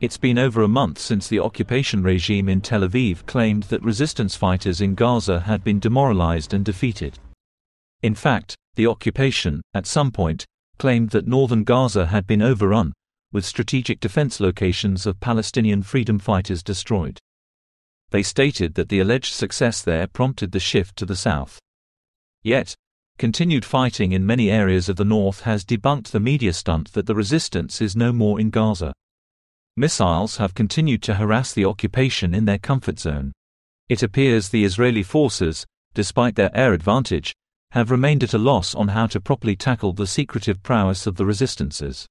It's been over a month since the occupation regime in Tel Aviv claimed that resistance fighters in Gaza had been demoralized and defeated. In fact, the occupation, at some point, claimed that northern Gaza had been overrun, with strategic defense locations of Palestinian freedom fighters destroyed. They stated that the alleged success there prompted the shift to the south. Yet, continued fighting in many areas of the north has debunked the media stunt that the resistance is no more in Gaza. Missiles have continued to harass the occupation in their comfort zone. It appears the Israeli forces, despite their air advantage, have remained at a loss on how to properly tackle the secretive prowess of the resistances.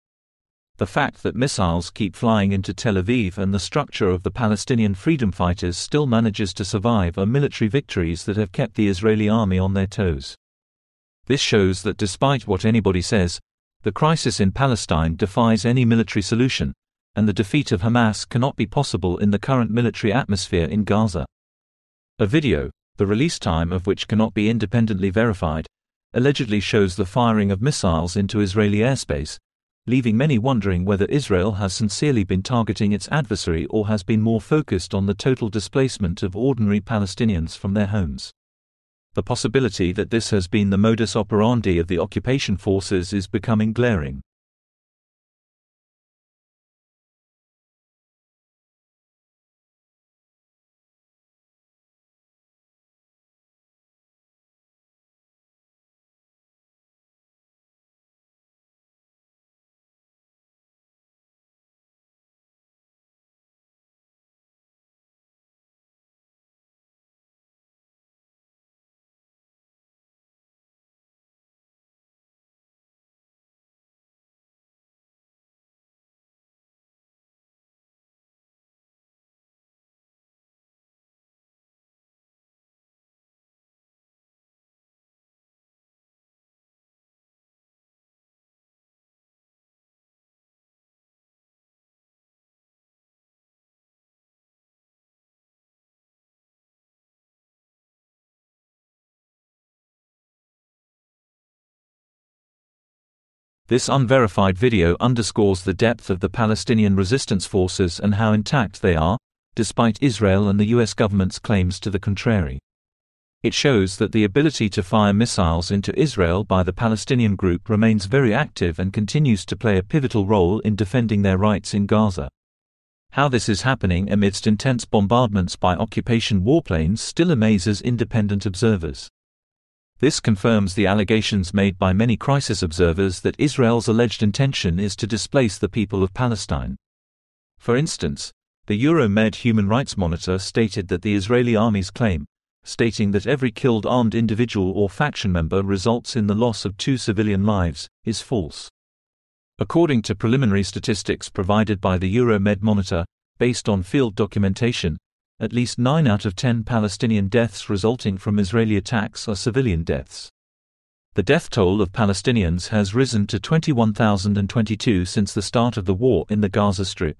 The fact that missiles keep flying into Tel Aviv and the structure of the Palestinian freedom fighters still manages to survive are military victories that have kept the Israeli army on their toes. This shows that despite what anybody says, the crisis in Palestine defies any military solution, and the defeat of Hamas cannot be possible in the current military atmosphere in Gaza. A video, the release time of which cannot be independently verified, allegedly shows the firing of missiles into Israeli airspace, leaving many wondering whether Israel has sincerely been targeting its adversary or has been more focused on the total displacement of ordinary Palestinians from their homes. The possibility that this has been the modus operandi of the occupation forces is becoming glaring. This unverified video underscores the depth of the Palestinian resistance forces and how intact they are, despite Israel and the US government's claims to the contrary. It shows that the ability to fire missiles into Israel by the Palestinian group remains very active and continues to play a pivotal role in defending their rights in Gaza. How this is happening amidst intense bombardments by occupation warplanes still amazes independent observers. This confirms the allegations made by many crisis observers that Israel's alleged intention is to displace the people of Palestine. For instance, the Euromed Human Rights Monitor stated that the Israeli army's claim, stating that every killed armed individual or faction member results in the loss of two civilian lives, is false. According to preliminary statistics provided by the Euromed Monitor, based on field documentation, at least 9 out of 10 Palestinian deaths resulting from Israeli attacks are civilian deaths. The death toll of Palestinians has risen to 21,022 since the start of the war in the Gaza Strip.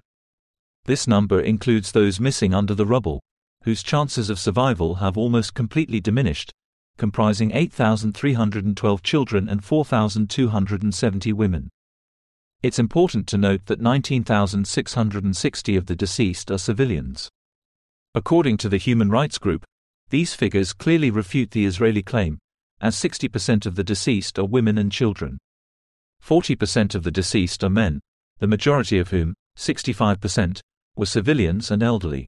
This number includes those missing under the rubble, whose chances of survival have almost completely diminished, comprising 8,312 children and 4,270 women. It's important to note that 19,660 of the deceased are civilians. According to the human rights group, these figures clearly refute the Israeli claim, as 60% of the deceased are women and children. 40% of the deceased are men, the majority of whom, 65%, were civilians and elderly.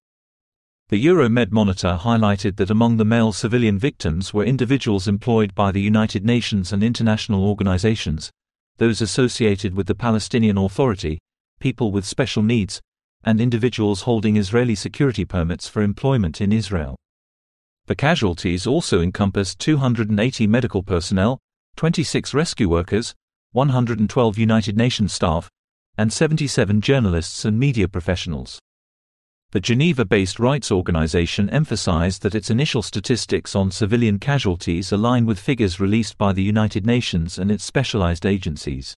The Euromed Monitor highlighted that among the male civilian victims were individuals employed by the United Nations and international organizations, those associated with the Palestinian Authority, people with special needs, and individuals holding Israeli security permits for employment in Israel. The casualties also encompass 280 medical personnel, 26 rescue workers, 112 United Nations staff, and 77 journalists and media professionals. The Geneva based rights organization emphasized that its initial statistics on civilian casualties align with figures released by the United Nations and its specialized agencies.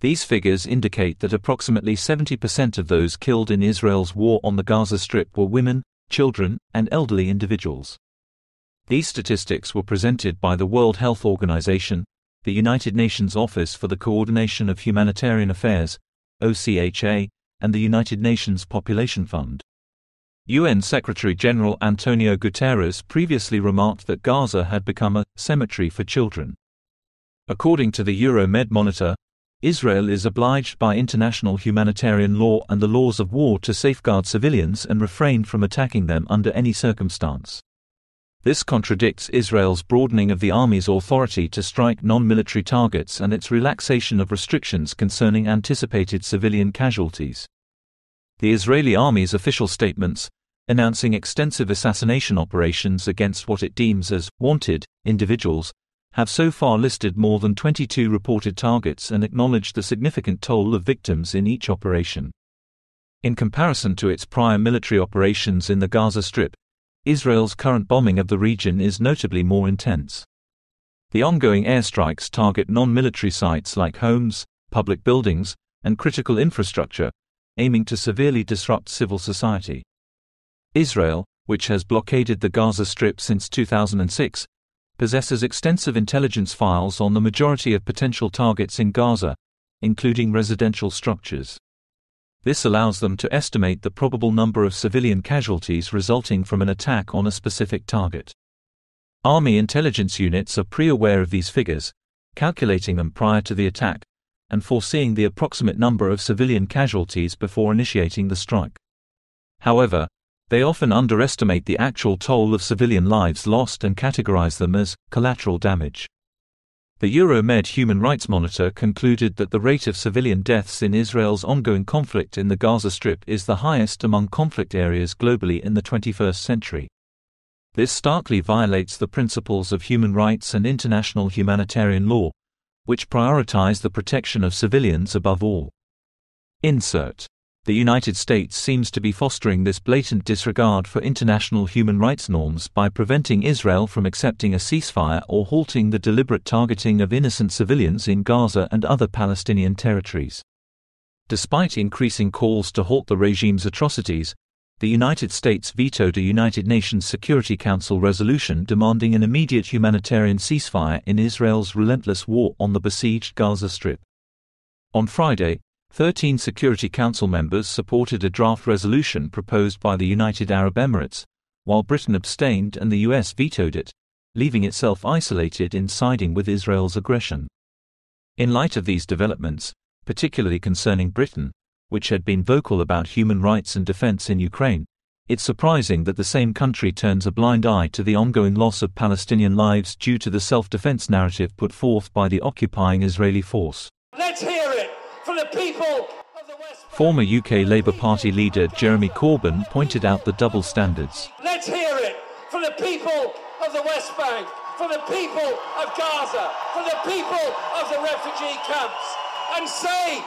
These figures indicate that approximately 70% of those killed in Israel's war on the Gaza Strip were women, children, and elderly individuals. These statistics were presented by the World Health Organization, the United Nations Office for the Coordination of Humanitarian Affairs, OCHA, and the United Nations Population Fund. UN Secretary General Antonio Guterres previously remarked that Gaza had become a cemetery for children. According to the Euromed Monitor, Israel is obliged by international humanitarian law and the laws of war to safeguard civilians and refrain from attacking them under any circumstance. This contradicts Israel's broadening of the army's authority to strike non-military targets and its relaxation of restrictions concerning anticipated civilian casualties. The Israeli army's official statements, announcing extensive assassination operations against what it deems as wanted individuals, have so far listed more than 22 reported targets and acknowledged the significant toll of victims in each operation. In comparison to its prior military operations in the Gaza Strip, Israel's current bombing of the region is notably more intense. The ongoing airstrikes target non-military sites like homes, public buildings, and critical infrastructure, aiming to severely disrupt civil society. Israel, which has blockaded the Gaza Strip since 2006, possesses extensive intelligence files on the majority of potential targets in Gaza, including residential structures. This allows them to estimate the probable number of civilian casualties resulting from an attack on a specific target. Army intelligence units are pre-aware of these figures, calculating them prior to the attack, and foreseeing the approximate number of civilian casualties before initiating the strike. However, they often underestimate the actual toll of civilian lives lost and categorize them as collateral damage. The Euromed Human Rights Monitor concluded that the rate of civilian deaths in Israel's ongoing conflict in the Gaza Strip is the highest among conflict areas globally in the 21st century. This starkly violates the principles of human rights and international humanitarian law, which prioritize the protection of civilians above all. Insert the United States seems to be fostering this blatant disregard for international human rights norms by preventing Israel from accepting a ceasefire or halting the deliberate targeting of innocent civilians in Gaza and other Palestinian territories. Despite increasing calls to halt the regime's atrocities, the United States vetoed a United Nations Security Council resolution demanding an immediate humanitarian ceasefire in Israel's relentless war on the besieged Gaza Strip. On Friday, 13 Security Council members supported a draft resolution proposed by the United Arab Emirates, while Britain abstained and the US vetoed it, leaving itself isolated in siding with Israel's aggression. In light of these developments, particularly concerning Britain, which had been vocal about human rights and defense in Ukraine, it's surprising that the same country turns a blind eye to the ongoing loss of Palestinian lives due to the self-defense narrative put forth by the occupying Israeli force. Let's hear for the people Former UK Labour Party leader Jeremy Corbyn pointed out the double standards. Let's hear it for the people of the West Bank, for the people of Gaza, for the people of the refugee camps, and say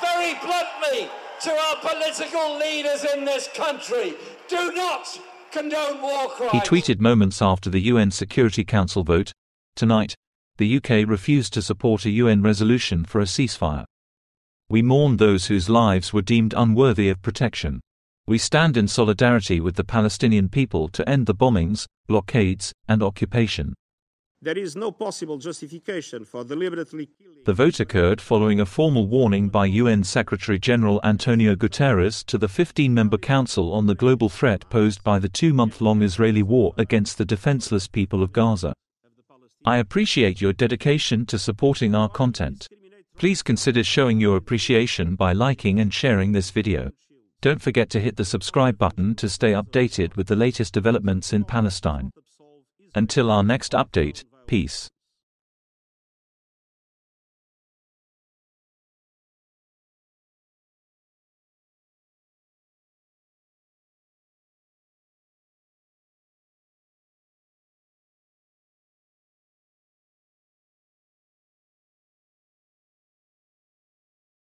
very bluntly to our political leaders in this country do not condone war crimes. He tweeted moments after the UN Security Council vote Tonight, the UK refused to support a UN resolution for a ceasefire. We mourn those whose lives were deemed unworthy of protection. We stand in solidarity with the Palestinian people to end the bombings, blockades, and occupation. There is no possible justification for deliberately killing. The vote occurred following a formal warning by UN Secretary General Antonio Guterres to the 15 member Council on the global threat posed by the two month long Israeli war against the defenseless people of Gaza. I appreciate your dedication to supporting our content. Please consider showing your appreciation by liking and sharing this video. Don't forget to hit the subscribe button to stay updated with the latest developments in Palestine. Until our next update, peace.